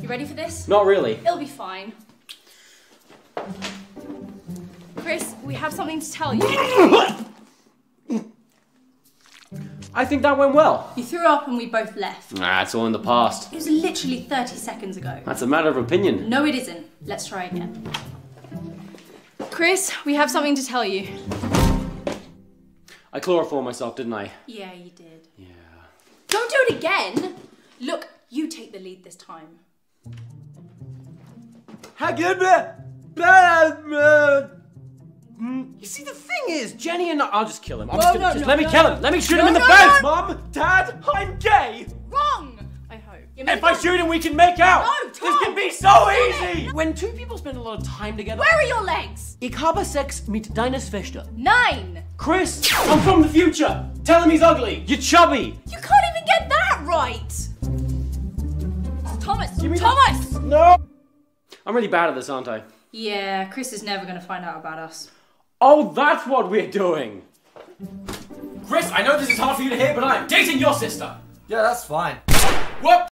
You ready for this? Not really. It'll be fine. Chris, we have something to tell you. I think that went well. You threw up and we both left. Nah, it's all in the past. It was literally 30 seconds ago. That's a matter of opinion. No, it isn't. Let's try again. Chris, we have something to tell you. I chloroformed myself, didn't I? Yeah, you did. Yeah. Don't do it again! Look, you take the lead this time. Hmm. You see, the thing is, Jenny and I. I'll just kill him. I'm No, just gonna, no, just no, let me no, kill no. him. Let me shoot No, him in the face. no. Mom, Dad, I'm gay. Wrong! I hope. You If I shoot him, we can make out. No, this can be so easy. When two people spend a lot of time together. Where are your legs? Ich habe Sex mit deines Schwester. Nine! Chris, I'm from the future. Tell him he's ugly. You're chubby. You can't even get that right! Thomas! me Thomas! No. I'm really bad at this, aren't I? Yeah, Chris is never gonna find out about us. Oh, that's what we're doing. Chris, I know this is hard for you to hear, but I'm dating your sister. Yeah, that's fine. What?